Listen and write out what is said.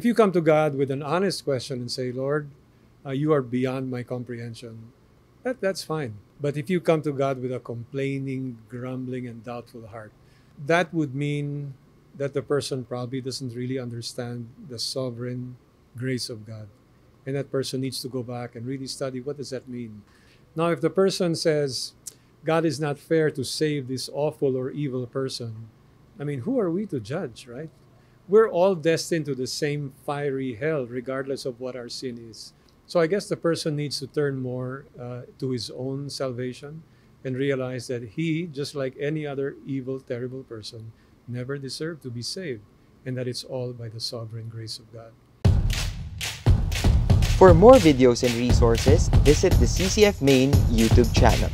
If you come to God with an honest question and say, Lord, uh, you are beyond my comprehension, that, that's fine. But if you come to God with a complaining, grumbling, and doubtful heart, that would mean that the person probably doesn't really understand the sovereign grace of God. And that person needs to go back and really study what does that mean. Now, if the person says, God is not fair to save this awful or evil person, I mean, who are we to judge, right? We're all destined to the same fiery hell, regardless of what our sin is. So I guess the person needs to turn more uh, to his own salvation and realize that he, just like any other evil, terrible person, never deserved to be saved, and that it's all by the sovereign grace of God. For more videos and resources, visit the CCF Main YouTube channel.